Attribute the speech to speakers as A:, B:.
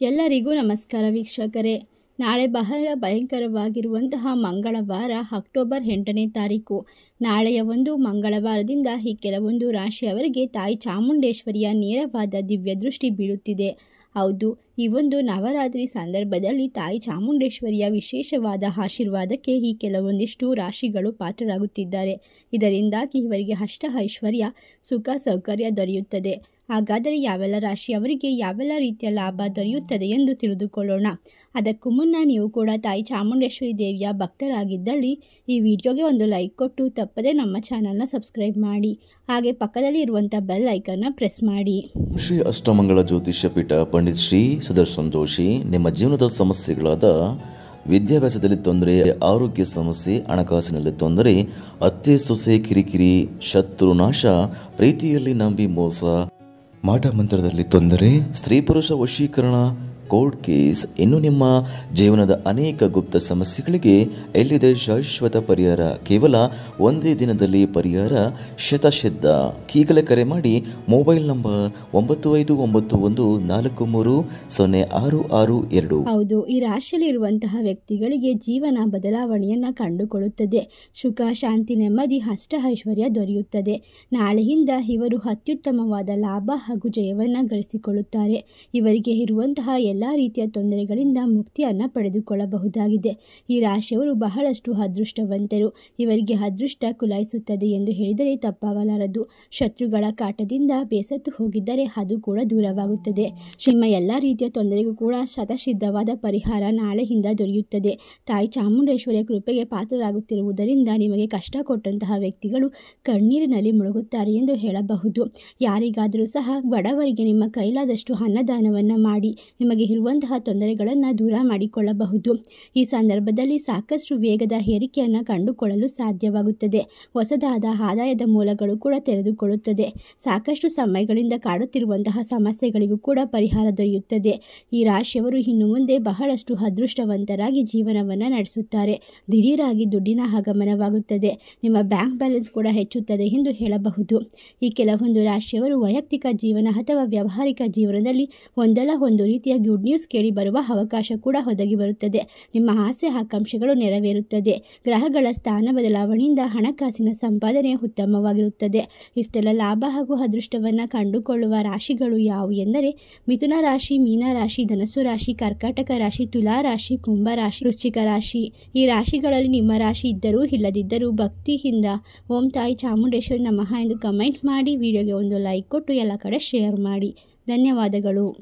A: ಎಲ್ಲರಿಗೂ ನಮಸ್ಕಾರ ವೀಕ್ಷಕರೇ. ನಾಳೆ ಬಹಳ ಭಯಂಕರವಾಗಿರುವಂತಹ ಮಂಗಳವಾರ, ಅಕ್ಟೋಬರ್ ಎಂಟನೇ ತಾರೀಕು. ನಾಳೆಯ ಒಂದು ಮಂಗಳವಾರದಿಂದ ಈ ಕೆಲವೊಂದು ರಾಶಿಯವರಿಗೆ ತಾಯಿ ಚಾಮುಂಡೇಶ್ವರಿಯ ನೇರವಾದ ದಿವ್ಯ ದೃಷ್ಟಿ ಬೀಳುತ್ತಿದೆ. ಹೌದು, ಈ ಒಂದು ನವರಾತ್ರಿ ಸಂದರ್ಭದಲ್ಲಿ ತಾಯಿ ಚಾಮುಂಡೇಶ್ವರಿಯ ವಿಶೇಷವಾದ ಆಶೀರ್ವಾದಕ್ಕೆ ಈ ಕೆಲವೊಂದಿಷ್ಟು ರಾಶಿಗಳು ಪಾತ್ರರಾಗುತ್ತಿದ್ದಾರೆ. ಇದರಿಂದಾಗಿ ಇವರಿಗೆ ಅಷ್ಟ ಐಶ್ವರ್ಯ, ಸುಖ ಸೌಕರ್ಯ ದೊರೆಯುತ್ತದೆ. ಹಾಗಾದರೆ ಯಾವೆಲ್ಲ ರಾಶಿಯವರಿಗೆ ಯಾವೆಲ್ಲ ರೀತಿಯ ಲಾಭ ದೊರೆಯುತ್ತದೆ ಎಂದು ತಿಳಿದುಕೊಳ್ಳೋಣ. ಅದಕ್ಕೂ ಮುನ್ನ ನೀವು ಕೂಡ ತಾಯಿ ಚಾಮುಂಡೇಶ್ವರಿ ದೇವಿಯ ಭಕ್ತರಾಗಿದ್ದಲ್ಲಿ ಈ ವಿಡಿಯೋಗೆ ಒಂದು ಲೈಕ್ ಕೊಟ್ಟು ತಪ್ಪದೇ ನಮ್ಮ ಚಾನಲ್ನ ಸಬ್ಸ್ಕ್ರೈಬ್ ಮಾಡಿ. ಹಾಗೆ ಪಕ್ಕದಲ್ಲಿ ಇರುವಂಥ ಬೆಲ್ ಐಕನ್ನ ಪ್ರೆಸ್ ಮಾಡಿ.
B: ಶ್ರೀ ಅಷ್ಟಮಂಗಳ ಜ್ಯೋತಿಷ್ಯ ಪೀಠ ಪಂಡಿತ್ ಶ್ರೀ ಸುದರ್ಶನ್ ಜೋಶಿ ನಿಮ್ಮ ಜೀವನದ ಸಮಸ್ಯೆಗಳಾದ ವಿದ್ಯಾಭ್ಯಾಸದಲ್ಲಿ ತೊಂದರೆ, ಆರೋಗ್ಯ ಸಮಸ್ಯೆ, ಹಣಕಾಸಿನಲ್ಲಿ ತೊಂದರೆ, ಅತ್ತೆ ಸೊಸೆ ಕಿರಿಕಿರಿ, ಶತ್ರು ನಾಶ, ಪ್ರೀತಿಯಲ್ಲಿ ನಂಬಿ ಮೋಸ ಮಾಟ ಮಂತ್ರದಲ್ಲಿ ತೊಂದರೆ ಸ್ತ್ರೀ ಪುರುಷ ವಶೀಕರಣ ಕೋರ್ಟ್ ಕೇಸ್ ಇನ್ನು ನಿಮ್ಮ ಜೀವನದ ಅನೇಕ ಗುಪ್ತ ಸಮಸ್ಯೆಗಳಿಗೆ ಎಲ್ಲಿದೆ ಶಾಶ್ವತ ಪರಿಹಾರ? ಕೇವಲ ಒಂದೇ ದಿನದಲ್ಲಿ ಪರಿಹಾರ ಶತಸಿದ್ಧ ಈಗಲೇ ಕರೆ ಮಾಡಿ ಮೊಬೈಲ್ ನಂಬರ್ ಒಂಬತ್ತು ಐದು ಒಂಬತ್ತು ಒಂದು ನಾಲ್ಕು ಮೂರು ಸೊನ್ನೆ ಆರು ಆರು ಎರಡು.
A: ಹೌದು, ಈ ರಾಶಿಯಲ್ಲಿ ಇರುವಂತಹ ವ್ಯಕ್ತಿಗಳಿಗೆ ಜೀವನ ಬದಲಾವಣೆಯನ್ನು ಕಂಡುಕೊಳ್ಳುತ್ತದೆ. ಸುಖ, ಶಾಂತಿ, ನೆಮ್ಮದಿ, ಅಷ್ಟ ಐಶ್ವರ್ಯ ದೊರೆಯುತ್ತದೆ. ನಾಳೆಯಿಂದ ಇವರು ಅತ್ಯುತ್ತಮವಾದ ಲಾಭ ಹಾಗೂ ಜಯವನ್ನು ಗಳಿಸಿಕೊಳ್ಳುತ್ತಾರೆ. ಇವರಿಗೆ ಇರುವಂತಹ ಎಲ್ಲ ರೀತಿಯ ತೊಂದರೆಗಳಿಂದ ಮುಕ್ತಿಯನ್ನು ಪಡೆದುಕೊಳ್ಳಬಹುದಾಗಿದೆ. ಈ ರಾಶಿಯವರು ಬಹಳಷ್ಟು ಅದೃಷ್ಟವಂತರು. ಇವರಿಗೆ ಅದೃಷ್ಟ ಕುಲಾಯಿಸುತ್ತದೆ ಎಂದು ಹೇಳಿದರೆ ತಪ್ಪಾಗಲಾರದು. ಶತ್ರುಗಳ ಕಾಟದಿಂದ ಬೇಸತ್ತು ಹೋಗಿದ್ದರೆ ಅದು ಕೂಡ ದೂರವಾಗುತ್ತದೆ. ನಿಮ್ಮ ಎಲ್ಲ ರೀತಿಯ ತೊಂದರೆಗೂ ಕೂಡ ಶತಸಿದ್ಧವಾದ ಪರಿಹಾರ ನಾಳೆಯಿಂದ ದೊರೆಯುತ್ತದೆ. ತಾಯಿ ಚಾಮುಂಡೇಶ್ವರಿಯ ಕೃಪೆಗೆ ಪಾತ್ರರಾಗುತ್ತಿರುವುದರಿಂದ ನಿಮಗೆ ಕಷ್ಟ ಕೊಟ್ಟಂತಹ ವ್ಯಕ್ತಿಗಳು ಕಣ್ಣೀರಿನಲ್ಲಿ ಮುಳುಗುತ್ತಾರೆ ಎಂದು ಹೇಳಬಹುದು. ಯಾರಿಗಾದರೂ ಸಹ ಬಡವರಿಗೆ ನಿಮ್ಮ ಕೈಲಾದಷ್ಟು ಅನ್ನದಾನವನ್ನು ಮಾಡಿ. ನಿಮಗೆ ಇರುವಂತಹ ತೊಂದರೆಗಳನ್ನು ದೂರ ಮಾಡಿಕೊಳ್ಳಬಹುದು. ಈ ಸಂದರ್ಭದಲ್ಲಿ ಸಾಕಷ್ಟು ವೇಗದ ಏರಿಕೆಯನ್ನು ಕಂಡುಕೊಳ್ಳಲು ಸಾಧ್ಯವಾಗುತ್ತದೆ. ಹೊಸದಾದ ಆದಾಯದ ಮೂಲಗಳು ಕೂಡ ತೆರೆದುಕೊಳ್ಳುತ್ತದೆ. ಸಾಕಷ್ಟು ಸಮಯಗಳಿಂದ ಕಾಡುತ್ತಿರುವಂತಹ ಸಮಸ್ಯೆಗಳಿಗೂ ಕೂಡ ಪರಿಹಾರ ದೊರೆಯುತ್ತದೆ. ಈ ರಾಶಿಯವರು ಇನ್ನು ಮುಂದೆ ಬಹಳಷ್ಟು ಅದೃಷ್ಟವಂತರಾಗಿ ಜೀವನವನ್ನು ನಡೆಸುತ್ತಾರೆ. ದಿಢೀರಾಗಿ ದುಡ್ಡಿನ ಆಗಮನವಾಗುತ್ತದೆ. ನಿಮ್ಮ ಬ್ಯಾಂಕ್ ಬ್ಯಾಲೆನ್ಸ್ ಕೂಡ ಹೆಚ್ಚುತ್ತದೆ ಎಂದು ಹೇಳಬಹುದು. ಈ ಕೆಲವೊಂದು ರಾಶಿಯವರು ವೈಯಕ್ತಿಕ ಜೀವನ ಅಥವಾ ವ್ಯಾವಹಾರಿಕ ಜೀವನದಲ್ಲಿ ಒಂದಲ್ಲ ಒಂದು ರೀತಿಯ ಗುಡ್ ನ್ಯೂಸ್ ಕೇಳಿ ಬರುವ ಅವಕಾಶ ಕೂಡ ಒದಗಿ ಬರುತ್ತದೆ. ನಿಮ್ಮ ಆಸೆ, ಆಕಾಂಕ್ಷೆಗಳು ನೆರವೇರುತ್ತದೆ. ಗ್ರಹಗಳ ಸ್ಥಾನ ಬದಲಾವಣೆಯಿಂದ ಹಣಕಾಸಿನ ಸಂಪಾದನೆ ಉತ್ತಮವಾಗಿರುತ್ತದೆ. ಇಷ್ಟೆಲ್ಲ ಲಾಭ ಹಾಗೂ ಅದೃಷ್ಟವನ್ನು ಕಂಡುಕೊಳ್ಳುವ ರಾಶಿಗಳು ಯಾವುವು ಎಂದರೆ, ಮಿಥುನ ರಾಶಿ, ಮೀನ ರಾಶಿ ಧನಸು ರಾಶಿ, ಕರ್ಕಾಟಕ ರಾಶಿ, ತುಲಾ ರಾಶಿ, ಕುಂಭ ರಾಶಿ, ವೃಶ್ಚಿಕ ರಾಶಿ. ಈ ರಾಶಿಗಳಲ್ಲಿ ನಿಮ್ಮ ರಾಶಿ ಇದ್ದರೂ ಇಲ್ಲದಿದ್ದರೂ ಭಕ್ತಿಯಿಂದ ಓಂ ತಾಯಿ ಚಾಮುಂಡೇಶ್ವರಿ ನಮಃ ಎಂದು ಕಮೆಂಟ್ ಮಾಡಿ, ವಿಡಿಯೋಗೆ ಒಂದು ಲೈಕ್ ಕೊಟ್ಟು ಎಲ್ಲ ಕಡೆ ಶೇರ್ ಮಾಡಿ. ಧನ್ಯವಾದಗಳು.